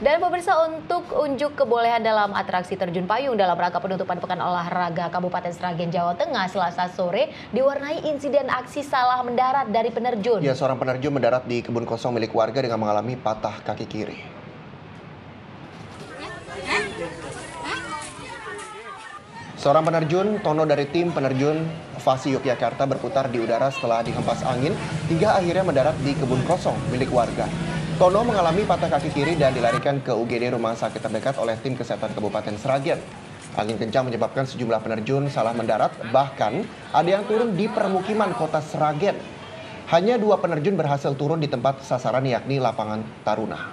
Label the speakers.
Speaker 1: Dan pemirsa untuk unjuk kebolehan dalam atraksi terjun payung dalam rangka penutupan Pekan Olahraga Kabupaten Sragen Jawa Tengah Selasa sore diwarnai insiden aksi salah mendarat dari penerjun.
Speaker 2: Ya, seorang penerjun mendarat di kebun kosong milik warga dengan mengalami patah kaki kiri. Seorang penerjun, Tono dari tim penerjun Fasi Yogyakarta berputar di udara setelah dihempas angin hingga akhirnya mendarat di kebun kosong milik warga. Tono mengalami patah kaki kiri dan dilarikan ke UGD rumah sakit terdekat oleh tim kesehatan Kabupaten Sragen. Angin kencang menyebabkan sejumlah penerjun salah mendarat, bahkan ada yang turun di permukiman kota Sragen. Hanya dua penerjun berhasil turun di tempat sasaran yakni lapangan Taruna.